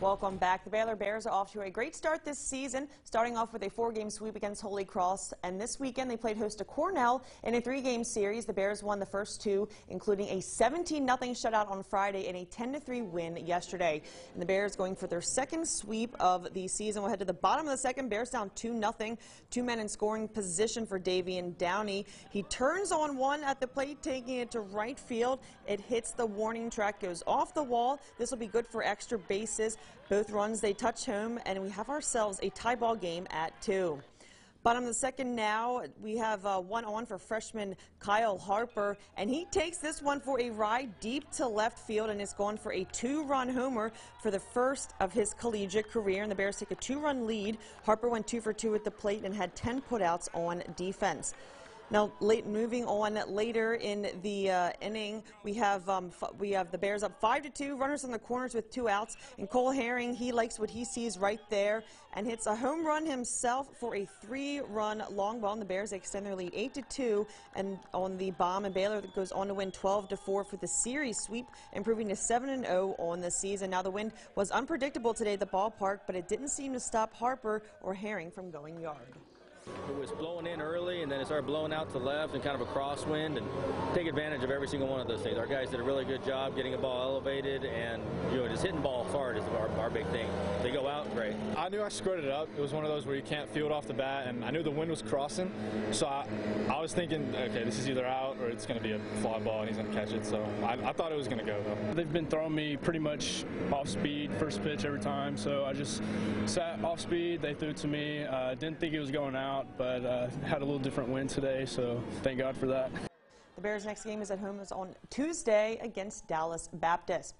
Welcome back. The Baylor Bears are off to a great start this season, starting off with a four-game sweep against Holy Cross. And this weekend, they played host to Cornell in a three-game series. The Bears won the first two, including a 17-0 shutout on Friday and a 10-3 win yesterday. And the Bears going for their second sweep of the season. We'll head to the bottom of the second. Bears down 2-0. Two men in scoring position for Davion Downey. He turns on one at the plate, taking it to right field. It hits the warning track, goes off the wall. This will be good for extra bases. Both runs they touch home, and we have ourselves a tie ball game at two. Bottom of the second now, we have uh, one on for freshman Kyle Harper, and he takes this one for a ride deep to left field, and it's gone for a two-run homer for the first of his collegiate career. And the Bears take a two-run lead. Harper went two for two at the plate and had 10 putouts on defense. Now, late, moving on later in the uh, inning, we have um, we have the Bears up five to two, runners on the corners with two outs, and Cole Haring he likes what he sees right there and hits a home run himself for a three-run long ball. And the Bears extend their lead eight to two, and on the bomb, and Baylor goes on to win 12 to four for the series sweep, improving to 7 and 0 on the season. Now the wind was unpredictable today at the ballpark, but it didn't seem to stop Harper or Haring from going yard. It was blowing in early, and then it started blowing out to left and kind of a crosswind, and take advantage of every single one of those things. Our guys did a really good job getting a ball elevated, and you know, just hitting ball hard is our, our big thing. They go out great. I knew I screwed it up. It was one of those where you can't field off the bat, and I knew the wind was crossing, so I, I was thinking, okay, this is either out or it's going to be a fly ball, and he's going to catch it. So I, I thought it was going to go though. They've been throwing me pretty much off speed, first pitch every time, so I just sat off speed. They threw it to me. Uh, didn't think it was going out, but uh, had a little different wind today, so thank God for that. The Bears' next game is at home is on Tuesday against Dallas Baptist.